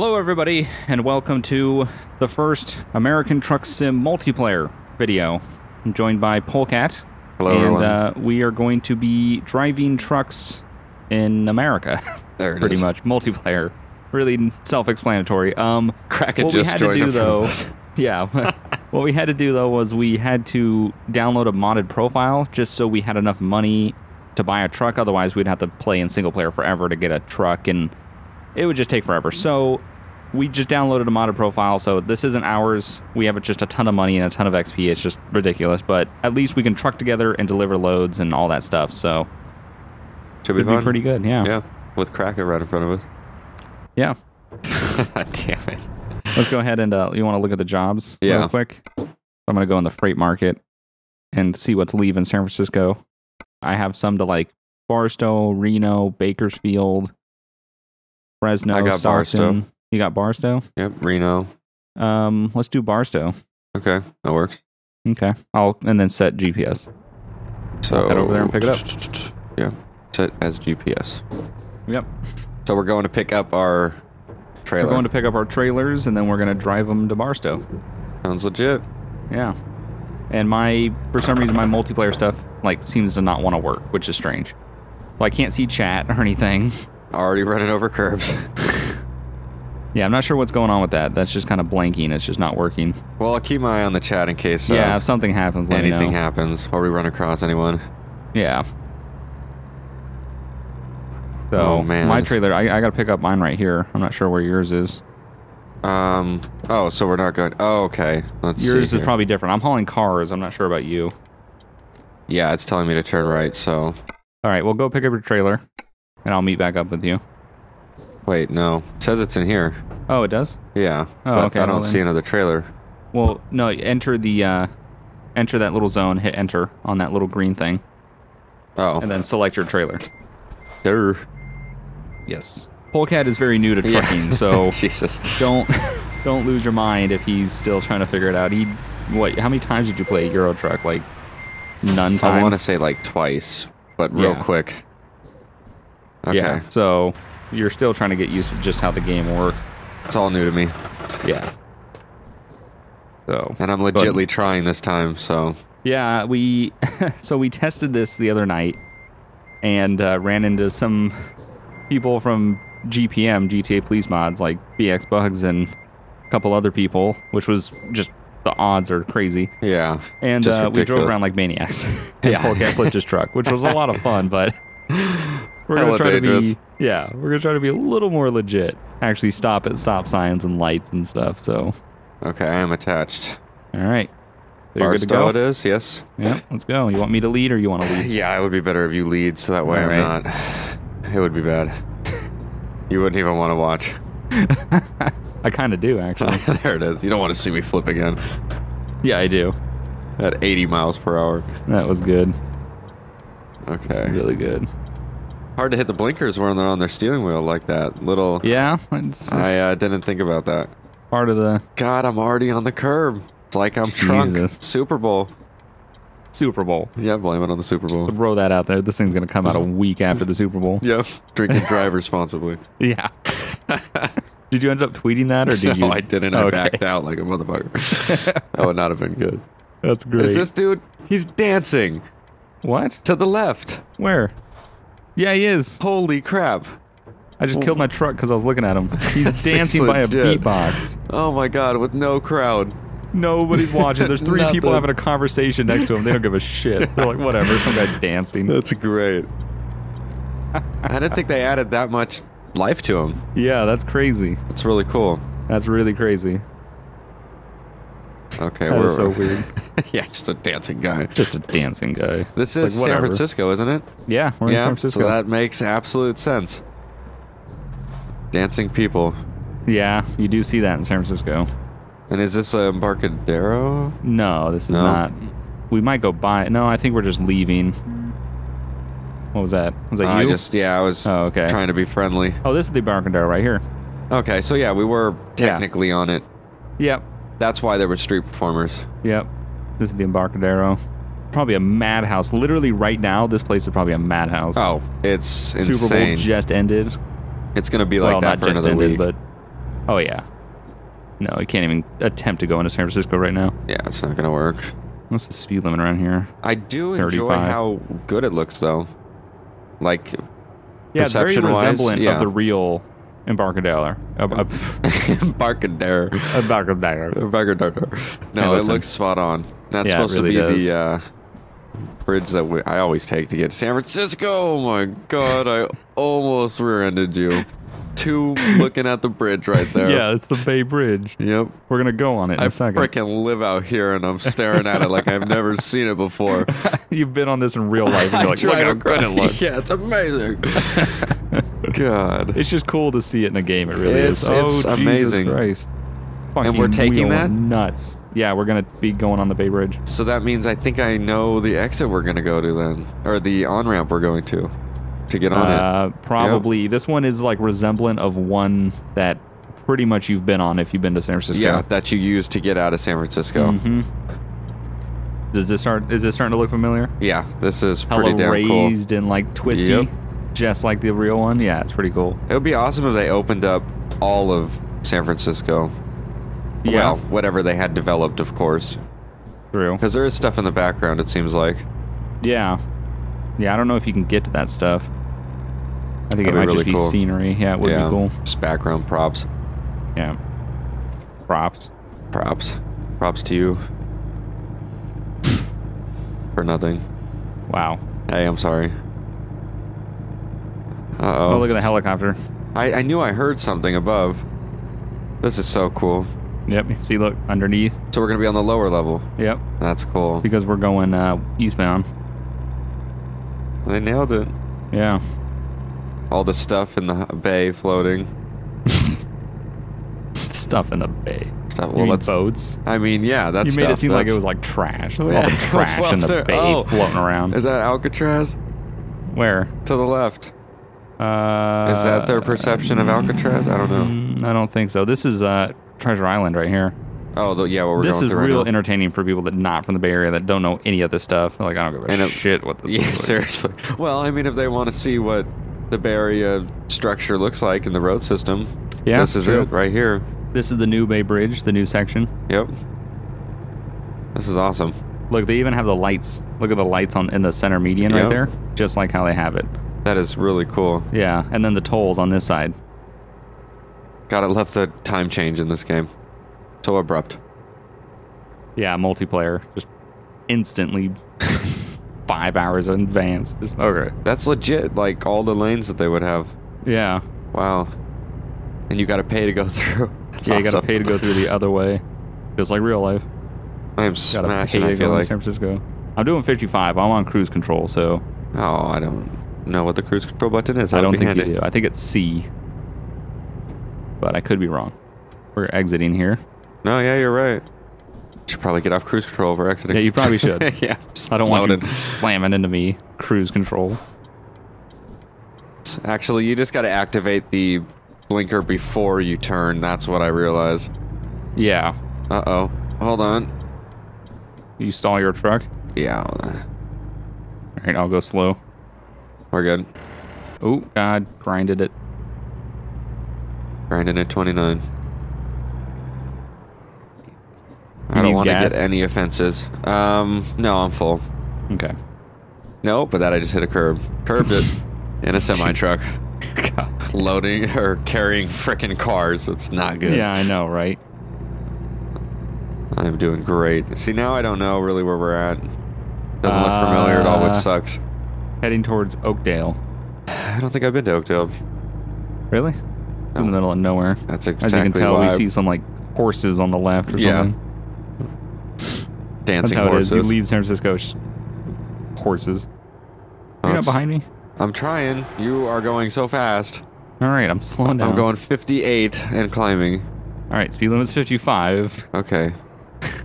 Hello, everybody, and welcome to the first American Truck Sim multiplayer video. I'm joined by Polecat, Hello, and everyone. uh, we are going to be driving trucks in America, there it pretty is. much multiplayer. Really self-explanatory. Um, Kraken what we just joined do though, yeah, what we had to do though was we had to download a modded profile just so we had enough money to buy a truck. Otherwise, we'd have to play in single player forever to get a truck, and it would just take forever. So we just downloaded a modded profile. So this isn't ours. We have just a ton of money and a ton of XP. It's just ridiculous. But at least we can truck together and deliver loads and all that stuff. So Should be be pretty good. Yeah. Yeah, with Kraken right in front of us. Yeah. Damn it. Let's go ahead and uh, you want to look at the jobs Yeah. real quick. I'm gonna go in the freight market and see what's leaving San Francisco. I have some to like Barstow, Reno, Bakersfield, Fresno, I got Stockton. Barstow. You got Barstow? Yep, Reno. Um, let's do Barstow. Okay, that works. Okay, I'll and then set GPS. So head over there and pick it up. Yeah, set as GPS. Yep, So we're going to pick up our trailer. we're going to pick up our trailers and then we're gonna drive them to Barstow. Sounds legit. Yeah, and my for some reason my multiplayer stuff like seems to not want to work, which is strange. Well, I can't see chat or anything. Already running over curbs. Yeah, I'm not sure what's going on with that. That's just kind of blanking. It's just not working. well, I'll keep my eye on the chat in case uh, yeah, if something happens, anything happens or we run across anyone. yeah. So Oh, man. my trailer, I, I got to pick up mine right here. I'm not sure where yours is. Um. Oh, so we're not going. Oh, okay. Let's see. yours is probably different. I'm hauling cars. I'm not sure about you. Yeah, it's telling me to turn right. So All right, well, go pick up your trailer, and I'll meet back up with you. wait, no. It says it's in here. Oh, it does. Yeah. Oh, okay, I don't well see another trailer. Well, no, enter the uh, enter that little zone. Hit enter on that little green thing, Oh. and then select your trailer. Durr. Yes. Polecat is very new to Yeah. trucking, so Jesus. don't don't lose your mind if he's still trying to figure it out. He what? How many times did you play Euro Truck? Like none times. I want to say like twice, but real Yeah. quick. Okay. Yeah. So you're still trying to get used to just how the game works. It's all new to me. Yeah. So And I'm legitly trying this time, so yeah, we so we tested this the other night and uh, ran into some people from GPM GTA Police Mods like BX Bugs and a couple other people, which was just the odds are crazy. yeah. And uh, we drove around like maniacs. and Yeah. Polecat flipped his truck, which was a lot of fun, but we're gonna Hella try to be yeah, we're gonna try to be a little more legit. Actually stop at stop signs and lights and stuff. So Okay, I am attached. all right. So you're good to Barstow go? it is, yes. Yeah, let's go. You want me to lead or you want to lead? Yeah, it would be better if you lead so that way All I'm right. not. It would be bad. You wouldn't even want to watch. I kind of do actually. there it is. You don't want to see me flip again yeah, I do. at 80 miles per hour. That was good. Okay. really good. Hard to hit the blinkers when they're on their steering wheel like that. Little. Yeah, it's, it's I uh, didn't think about that. part of the God, I'm already on the curb. It's like I'm drunk. Jesus. Super Bowl. Super Bowl. Yeah, blame it on the Super Bowl. Throw that out there. This thing's gonna come out a week after the Super Bowl. Yep. Drink and drive responsibly. Yeah. Did you end up tweeting that, or did you? no, I didn't. I Okay. backed out like a motherfucker. that would not have been good. That's great. Is this dude? He's dancing what? to the left. Where? Yeah, he is. Holy crap. I just killed oh. my truck because I was looking at him. He's dancing by a beatbox. Oh my god, with no crowd. Nobody's watching. There's three people having a conversation next to him. They don't give a shit. They're like, whatever. Some guy dancing. That's great. I didn't think they added that much life to him. Yeah, that's crazy. That's really cool. That's really crazy. Okay, That we're so weird. yeah, just a dancing guy. Just a dancing guy. This Like, is San. Francisco, isn't it? Yeah, we're in yeah, San Francisco. so that makes absolute sense. Dancing people. yeah, you do see that in San Francisco. And is this a Embarcadero? No, this is No? not. We might go by. No, I think we're just leaving. What was that? Was that I you? just yeah, I was Oh, okay. trying to be friendly. Oh, this is the Embarcadero right here. Okay, so yeah, we were Yeah. technically on it. Yep. That's why there were street performers. Yep. This is the Embarcadero. Probably a madhouse. Literally right now, this place is probably a madhouse. Oh, it's Super Bowl just ended. it's gonna be like well, that for another ended, week. but Oh yeah. No, you can't even attempt to go into San Francisco right now. Yeah, it's not gonna work. What's the speed limit around here? I do enjoy 35. how good it looks though. Like Yeah, it's very resemblant yeah. of the real Embarcadero. Uh, Barkadere. Embarcadero. No, it looks spot on. That's Yeah, supposed really to be does. the uh, bridge that we, I always take to get to San Francisco. Oh my god, I almost rear-ended you. Two looking at the bridge right there. Yeah, it's the Bay Bridge. Yep. We're gonna go on it in I a second. freaking live out here and I'm staring at it like I've never seen it before. You've been on this in real life, and you're like, look how good it looks. Yeah, it's amazing. God. It's just cool to see it in a game. It really It's- is. it's oh, amazing. Jesus Christ. And we're taking that? nuts. Yeah, we're gonna be going on the Bay Bridge. So that means I think I know the exit we're gonna go to then, or the on ramp we're going to, to get on it. Uh, probably this one is like resemblant of one that pretty much you've been on if you've been to San Francisco. Yeah, that you use to get out of San Francisco. hmm Does this start? Is this starting to look familiar? Yeah, this is Hella pretty damn cool. raised and like twisty, Yep. Just like the real one. Yeah, it's pretty cool. It would be awesome if they opened up all of San Francisco. Yeah, Well, whatever they had developed, of course, true. because there is stuff in the background. It seems like. Yeah, yeah. I don't know if you can get to that stuff. I think That'd it might really just be cool. scenery. Yeah, it would yeah, be cool. just background props. Yeah. Props. Props. Props to you. For nothing. Wow. Hey, I'm sorry. Uh Oh, look at the helicopter. I, I knew I heard something above. This is so cool. Yep. See, look underneath. So we're gonna be on the lower level. Yep. That's cool. Because we're going uh, eastbound. They nailed it. Yeah. All the stuff in the bay floating. Stuff in the bay. Stuff. Well, mean boats. I mean, yeah, that's. you made it stuff. seem like it was like trash. Oh, All the trash in the there- bay oh. floating around. Is that Alcatraz? Where? To the left. Uh, Is that their perception of Alcatraz? I don't know. mm, I don't think so. This is uh, Treasure Island right here. Oh, the, yeah, what we're this going is through real now. entertaining for people that not from the Bay Area that don't know any of this stuff. Like, I don't give a And it- shit what this Yeah, is. seriously. Well, I mean, if they want to see what the Bay Area structure looks like in the road system, Yeah, this is true. it right here. This is the new Bay Bridge, the new section. Yep. This is awesome. Look, they even have the lights. Look at the lights on in the center median right there, just like how they have it. That is really cool. Yeah, and then the tolls on this side. Gotta love the time change in this game. So abrupt. Yeah, multiplayer, just instantly five hours in advance. Just okay. That's legit, like all the lanes that they would have. Yeah, Wow. And you gotta pay to go through. That's yeah. You awesome. gotta pay to go through the other way, just like real life. I am smashing, I feel like. San Francisco. I'm doing 55. I'm on cruise control, so Oh, I don't know what the cruise control button is. That I don't think handy. you do. I think it's C, but I could be wrong. We're exiting here. No, yeah, you're right. Should probably get off cruise control over exiting. Yeah, you probably should. yeah. I don't want loaded. you slamming into me. Cruise control. Actually, you just gotta activate the blinker before you turn. That's what I realize. Yeah. Uh oh. Hold on. You stall your truck. Yeah. All right, I'll go slow. We're good. Oh God, grinded it. Grinding at 29. I don't want to get any offenses. Um, no, I'm full. Okay. No, but that I just hit a curb. Curbed it in a semi truck. God. Loading or carrying frickin' cars. It's not good. Yeah, I know, right? I'm doing great. See, now I don't know really where we're at. Doesn't look familiar at all, which Uh, sucks. Heading towards Oakdale. I don't think I've been to Oakdale. Really? In the middle of nowhere. That's exactly As you can tell, we see some like horses on the left or Yeah. something. That's dancing how horses. it is. You leave San Francisco, horses. Oh, You're not behind me. I'm trying. You are going so fast. All right, I'm slowing down. I'm going 58 and climbing. All right, speed limit's 55, Okay.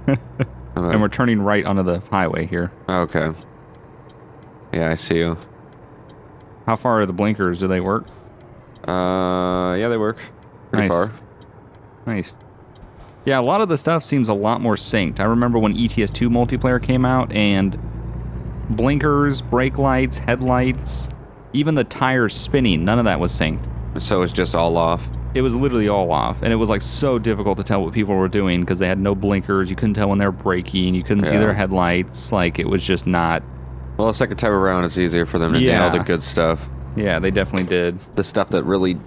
And we're turning right onto the highway here. okay. Yeah, I see you. How far are the blinkers? Do they work? Uh, yeah, they work pretty Nice. far. Nice. Yeah, a lot of the stuff seems a lot more synced. I remember when E ETS2 multiplayer came out and blinkers, brake lights, headlights, even the tires spinning, none of that was synced. So it's just all off. It was literally all off, and it was like so difficult to tell what people were doing because they had no blinkers. You couldn't tell when they were braking. You couldn't see their headlights. Like it was just not. Well, the second time around, it's easier for them to nail the good stuff, Yeah, they definitely did. the stuff that really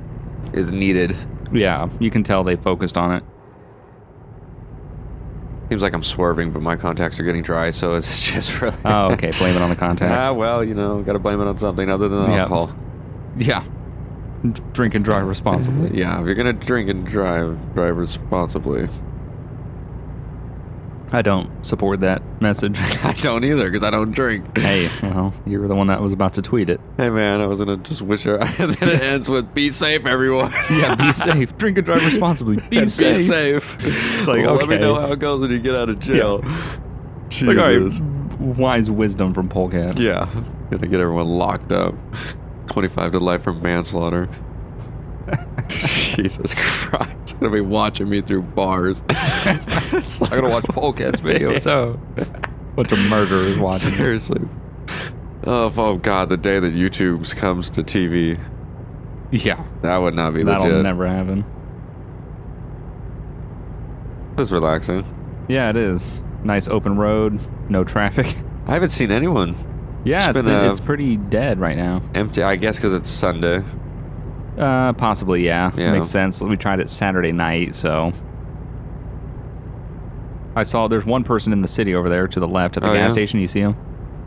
is needed. Yeah, you can tell they focused on it. Seems like I'm swerving, but my contacts are getting dry, so it's just really. Oh, okay. Blame it on the contacts. ah, well, you know, got to blame it on something other than Yeah. alcohol. yeah. Drink and drive responsibly. Yeah, if you're gonna drink and drive, drive responsibly. I don't support that message. I don't either, because I don't drink. hey, well, you were the one that was about to tweet it. Hey man, I was gonna just wish her. and then it ends with "Be safe, everyone." Yeah, be safe. Drink and drive responsibly. Be And safe. Be safe. It's like, Well, Let me know how it goes when you get out of jail. Jesus. Like, all right, wise wisdom from Polecat. Yeah, gonna get everyone locked up. Twenty-five to life for manslaughter. Jesus Christ, gonna be watching me through bars. it's I gotta watch Polecat's video too. Bunch of murderers watching. Seriously. Oh, oh God, the day that YouTube's comes to TV, Yeah, that would not be that'll legit. never happen. It's relaxing. Yeah, it is. Nice open road, no traffic. I haven't seen anyone Yeah, It's it's, been, been, it's pretty dead right now. empty. I guess because it's Sunday. Uh, possibly, yeah. Yeah. Makes sense. We tried it Saturday night, so. I saw there's one person in the city over there to the left at the Oh, gas yeah? station. You see him?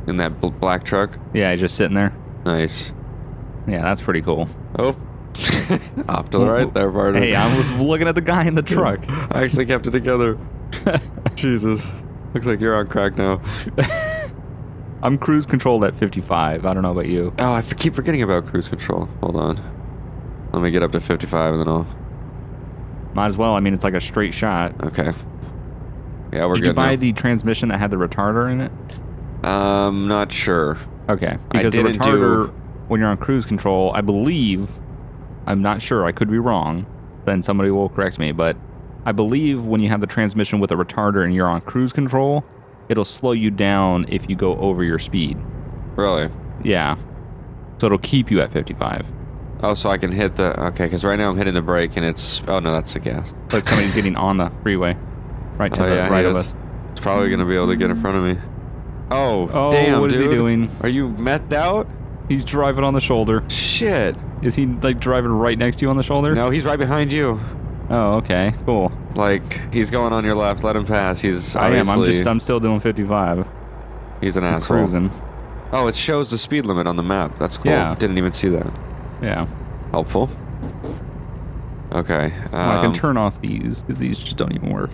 In that bl- black truck. Yeah, he's just sitting there. Nice. Yeah, that's pretty cool. Oh, off to the right there, partner. Hey, I was looking at the guy in the truck. I actually kept it together. Jesus. Looks like you're on crack now. I'm cruise controlled at 55. I don't know about you. Oh, I f- keep forgetting about cruise control. Hold on. Let me get up to 55 and then I'll. Might as well. I mean, it's like a straight shot. Okay. Yeah, we're Did good you buy now. the transmission that had the retarder in it? Um, not sure. Okay, because the retarder, do- when you're on cruise control, I believe, I'm not sure, I could be wrong, then somebody will correct me, but I believe when you have the transmission with a retarder and you're on cruise control, it'll slow you down if you go over your speed. Really? Yeah. So it'll keep you at 55. Oh, so I can hit the. Okay, because right now I'm hitting the brake and it's. Oh, no, that's the gas. Like somebody's getting on the freeway, right to Oh, the yeah, right of us. It's probably going to be able to get in front of me. Oh, Oh, damn, what is he doing? Are you methed out? He's driving on the shoulder. Shit. Is he like driving right next to you on the shoulder? No, he's right behind you. Oh, okay, cool. Like, he's going on your left. Let him pass. He's I am. I'm just. I'm still doing 55. he's an asshole. Cruising. Oh, it shows the speed limit on the map. That's cool. Yeah. Didn't even see that. Yeah. Helpful. Okay. Well, I um, can turn off these because these just don't even work.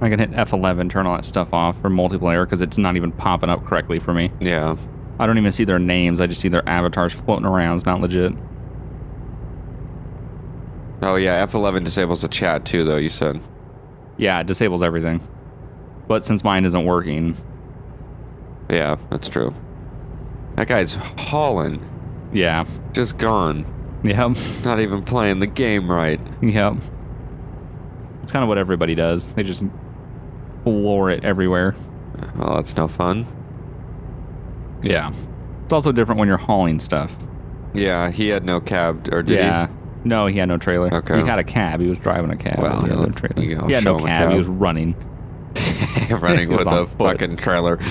I can hit F11, turn all that stuff off for multiplayer because it's not even popping up correctly for me. Yeah. I don't even see their names. I just see their avatars floating around. It's not legit. Oh yeah. F11 disables the chat too, though. You said. Yeah, it disables everything. But since mine isn't working, Yeah, that's true. That guy's hauling. Yeah. Just gone. Yep. Not even playing the game right. Yep. It's kind of what everybody does. They just floor it everywhere. Well, that's no fun. Yeah. It's also different when you're hauling stuff. Yeah, he had no cab, or did yeah. No, he had no trailer. Okay. He had a cab. He was driving a cab. Well, he had no trailer. you know, he had no a cab. He was running. Running was with a foot. fucking trailer.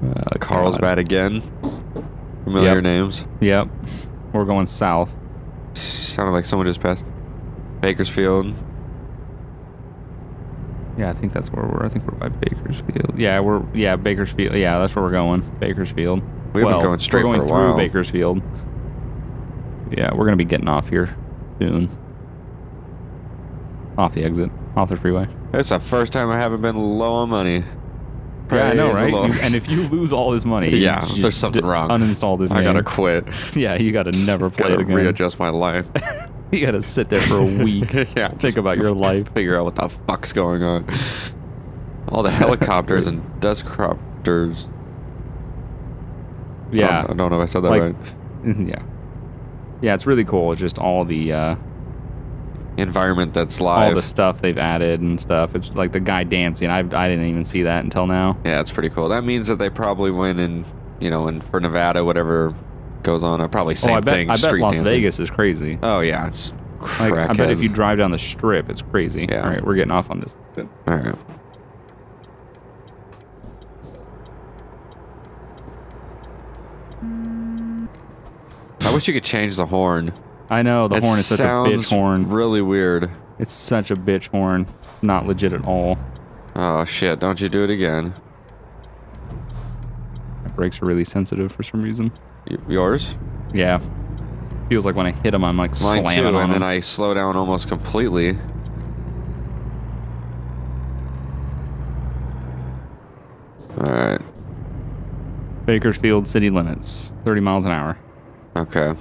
Uh, Carlsbad again. Familiar Yep. names. Yep. We're going south. Sounded like someone just passed. Bakersfield. Yeah, I think that's where we're. I think we're by Bakersfield. Yeah, we're. Yeah, Bakersfield. Yeah, that's where we're going. Bakersfield. We've been going straight we're going through while. Bakersfield. Yeah, we're gonna be getting off here soon. Off the exit, off the freeway. It's the first time I haven't been low on money. Yeah, I know, right? You- and if you lose all this money, Yeah, there's something wrong. Uninstall this I game. gotta quit. Yeah, you gotta never play gotta it again. readjust my life. You gotta sit there for a week. yeah, Think about your life. Figure out what the fuck's going on. All the helicopters and deskcropters. I Yeah, don't, I don't know if I said that Like- right. yeah, yeah. It's really cool. It's just all the uh, Environment that's live. all the stuff they've added and stuff. It's like the guy dancing. I I didn't even see that until now. Yeah, it's pretty cool. That means that they probably win in, you know, in for Nevada, whatever goes on. Probably oh, same oh, I bet, thing. I bet Las dancing. Vegas is crazy. Oh yeah, just Like, I bet if you drive down the strip, it's crazy. Yeah. All right, we're getting off on this. All right. I wish you could change the horn. I know the It horn is such a bitch horn. Really weird. It's such a bitch horn. Not legit at all. Oh shit! Don't you do it again? My brakes are really sensitive for some reason. Y- yours? Yeah. Feels like when I hit them, I'm like Mine slamming too. on And then. I slow down almost completely. All right. Bakersfield city limits, 30 miles an hour. Okay.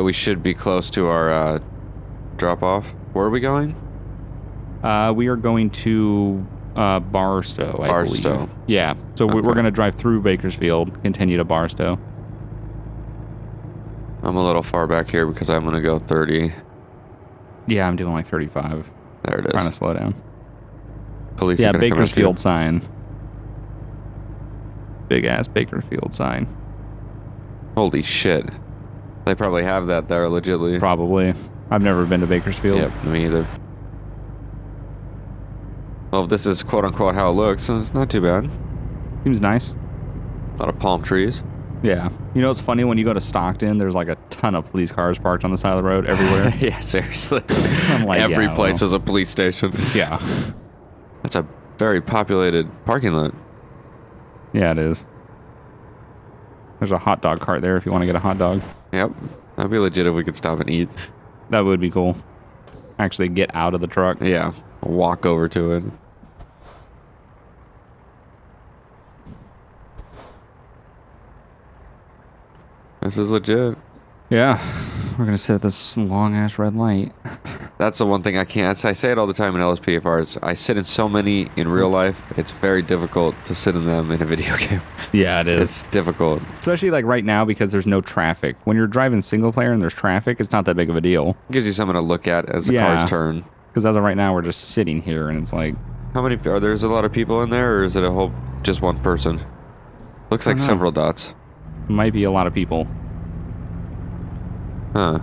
So we should be close to our uh, drop off. Where are we going? Uh, we are going to uh, Barstow, I Barstow. believe. Yeah. So we- we're going to drive through Bakersfield, continue to Barstow. I'm a little far back here because I'm gonna go 30. Yeah, I'm doing like 35. There it is. Trying to slow down. Police yeah, are gonna come. Bakersfield sign. Big ass Bakersfield sign. Holy shit! They probably have that there legitly. Probably. I've never been to Bakersfield. Yep, me either. Well, this is quote unquote how it looks, then it's not too bad. Seems nice. A lot of palm trees. Yeah. You know, it's funny when you go to Stockton, there's like a ton of police cars parked on the side of the road everywhere. yeah, seriously. I'm like, Every yeah, place well. is a police station. yeah. That's a very populated parking lot. Yeah, it is. There's a hot dog cart there if you want to get a hot dog. Yep. That'd be legit if we could stop and eat. That would be cool. Actually get out of the truck. Yeah. Walk over to it. This is legit. Yeah. We're going to sit at this long ass red light. That's the one thing I can't. I say it all the time in LSPDFRs. I sit in so many in real life. It's very difficult to sit in them in a video game. Yeah, it is. It's difficult. Especially like right now because there's no traffic. When you're driving single player and there's traffic, it's not that big of a deal. It gives you something to look at as the Yeah. cars turn. Because as of right now, we're just sitting here and it's like, How many are there's a lot of people in there, or is it a whole just one person? Looks like several dots. might be a lot of people. Huh.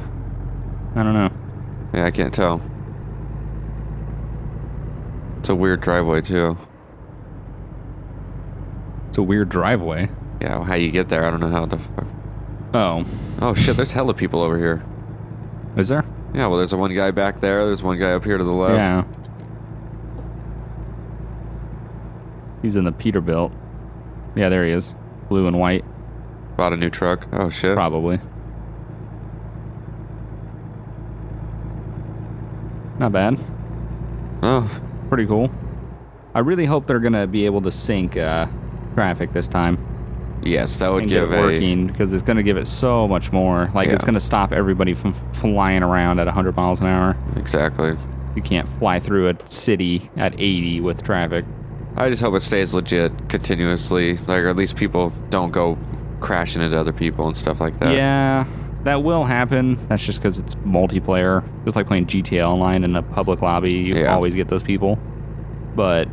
I don't know. Yeah, I can't tell. It's a weird driveway too. It's a weird driveway. Yeah, how you get there, I don't know how the fuck. Oh, Oh shit, there's hella people over here. is there? Yeah, well, there's one guy back there. There's one guy up here to the left. Yeah. He's in the Peterbilt. Yeah, there he is. Blue and white, Bought a new truck. Oh shit. probably. Not bad. Oh, Pretty cool. I really hope they're gonna be able to sync uh, traffic this time yes, that would give it a. working because it's gonna give it so much more. Like it's gonna stop everybody from flying around at 100 miles an hour. Exactly. You can't fly through a city at 80 with traffic. I just hope it stays legit continuously. Like, or at least people don't go crashing into other people and stuff like that. Yeah, that will happen. That's just because it's multiplayer. Just like playing GTA Online in a public lobby, you Yeah. always get those people. But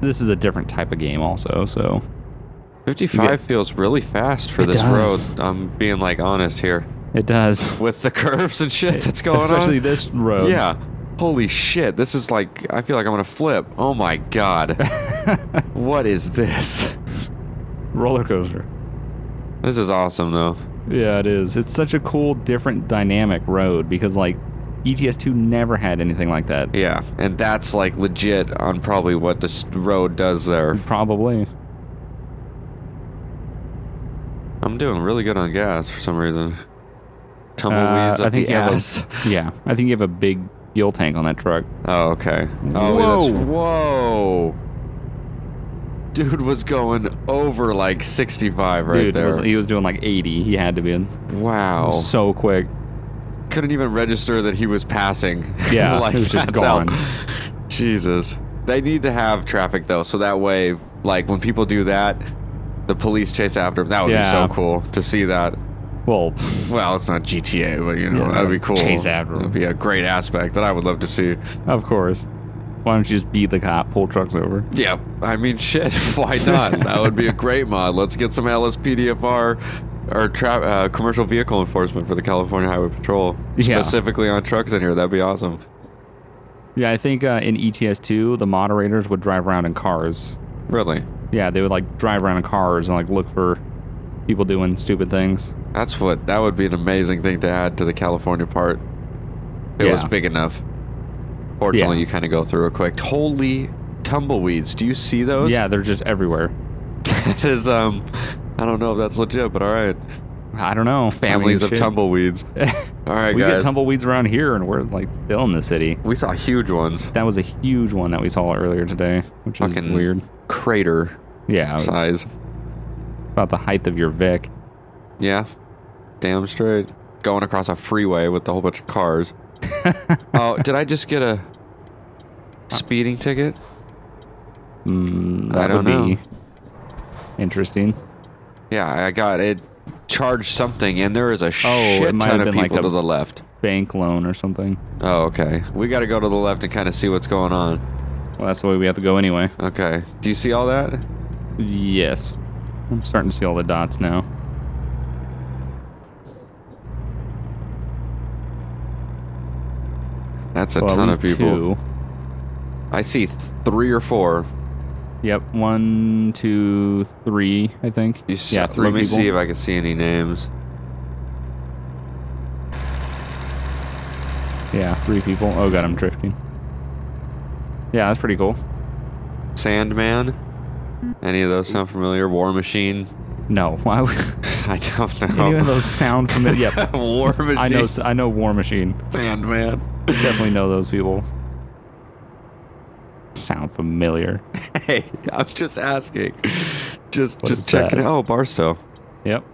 this is a different type of game, also. So 55 get- feels really fast for this does. road. I'm being like honest here. it does. With the curves and shit that's going Especially on. Especially this road. Yeah. Holy shit. This is like, I feel like I'm going to flip. Oh my God. what is this? roller coaster. This is awesome though. Yeah, it is. It's such a cool, different, dynamic road because like ETS2 never had anything like that. Yeah. And that's like legit on probably what this road does there. Probably. I'm doing really good on gas for some reason. Uh, Tumbleweeds I up think the you have a- ass. Yeah, I think you have a big fuel tank on that truck. Oh, okay. Oh, Whoa. that's whoa. Dude was going over like 65 right Dude, there. was, he was doing like 80. He had to be in. wow. So quick. Couldn't even register that he was passing. Yeah, like it was just gone. Jesus. They need to have traffic though, so that way, like when people do that, the police chase after them. That would be so cool to see that. Well, Well, it's not GTA, but you know Yeah, that'd be cool. chase after. That'd be a great aspect that I would love to see. of course. Why don't you just beat the cop, pull trucks over? Yeah, I mean, shit. Why not? that would be a great mod. Let's get some LSPDFR or tra- uh, commercial vehicle enforcement for the California Highway Patrol, Yeah. specifically on trucks in here. That'd be awesome. Yeah, I think uh, in ETS2, the moderators would drive around in cars. Really, Yeah, they would like drive around in cars and like look for people doing stupid things. that's what. That would be an amazing thing to add to the California part. It was big enough. Fortunately, Yeah. you kind of go through it quick. Holy tumbleweeds! Do you see those? Yeah, they're just everywhere. that is um. I don't know if that's legit, but all right. I don't know. Families I mean, of shit. tumbleweeds. All right, we guys. get tumbleweeds around here, and we're like still in the city. we saw huge ones. That was a huge one that we saw earlier today, which is Fucking weird. Crater Yeah, size. about the height of your Vic. Yeah, damn straight. Going across a freeway with a whole bunch of cars. oh, did I just get a speeding ticket? Mm, I that don't would know. be interesting. Yeah, I got it. Charged something, and there is a Oh, it shit ton of been like people to the left. Bank loan or something. Oh, okay. We got to go to the left and kind of see what's going on. Well, that's the way we have to go anyway. Okay. Do you see all that? Yes. I'm starting to see all the dots now. That's a well, ton of people. two. I see th- three or four. Yep, one, two, three. I think. You yeah, three Let me people. see if I can see any names. Yeah, three people. Oh god, I'm drifting. Yeah, that's pretty cool. Sandman. Any of those sound familiar? War Machine. No, why would I don't know. any of those sound familiar? Yep, War Machine. I know. I know War Machine. Sandman. Definitely know those people. Sound familiar. Hey, I'm just asking. Just What just checking that? out. Oh, Barstow. Yep.